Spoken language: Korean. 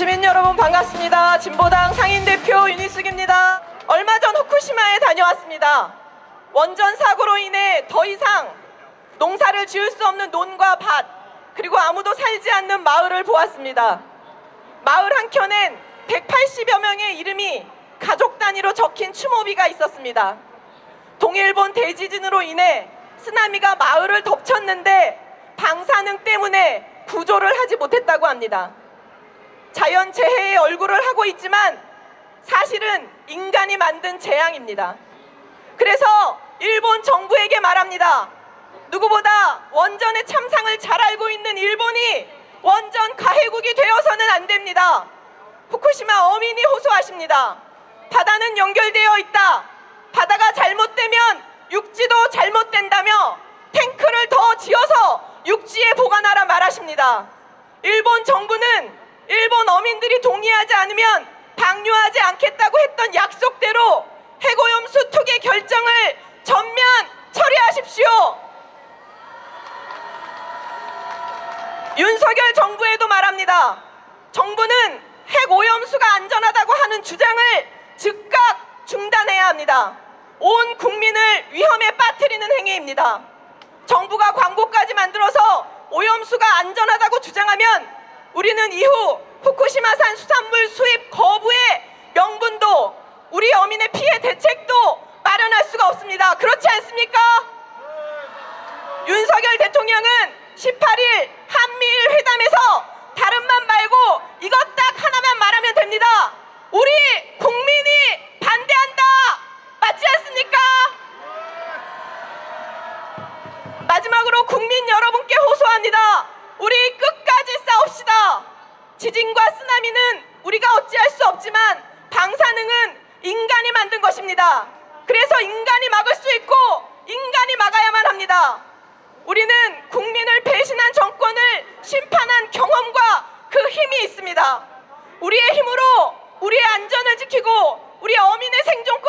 여러분 반갑습니다. 진보당 상인대표 윤희숙입니다. 얼마 전 후쿠시마에 다녀왔습니다. 원전 사고로 인해 더 이상 농사를 지을 수 없는 논과 밭 그리고 아무도 살지 않는 마을을 보았습니다. 마을 한켠엔 180여 명의 이름이 가족 단위로 적힌 추모비가 있었습니다. 동일본 대지진으로 인해 쓰나미가 마을을 덮쳤는데 방사능 때문에 구조를 하지 못했다고 합니다. 자연재해의 얼굴을 하고 있지만 사실은 인간이 만든 재앙입니다. 그래서 일본 정부에게 말합니다. 누구보다 원전의 참상을 잘 알고 있는 일본이 원전 가해국이 되어서는 안 됩니다. 후쿠시마 어민이 호소하십니다. 바다는 연결되어 있다. 바다가 잘못되면 육지도 잘못된다며 탱크를 더 지어서 육지에 보관하라 말하십니다. 일본 정부는 일본 어민들이 동의하지 않으면 방류하지 않겠다고 했던 약속대로 해고염수 투기 결정을 전면 처리하십시오. 윤석열 정부에도 말합니다. 정부는 핵 오염수가 안전하다고 하는 주장을 즉각 중단해야 합니다. 온 국민을 위험에 빠뜨리는 행위입니다. 정부가 광고까지 만들어서 오염수가 안전하다고 주장하면 우리는 이후 후쿠시마산 수산물 수입 거부의 명분도 우리 어민의 피해 대책도 마련할 수가 없습니다. 그렇지 않습니까? 윤석열 대통령은 18일 한미일 회담에서 다른 말 말고 이것 딱 하나만 말하면 됩니다. 우리 국민이 반대한다. 맞지 않습니까? 마지막으로 국민 여러분께 호소합니다. 우리 끝까지 싸웁시다. 지진과 쓰나미는 우리가 어찌할 수 없지만 방사능은 인간이 만든 것입니다. 그래서 인간이 막을 수 있고 인간이 막아야만 합니다. 우리는 국민을 배신한 정권을 심판한 경험과 그 힘이 있습니다. 우리의 힘으로 우리의 안전을 지키고 우리 어민의 생존권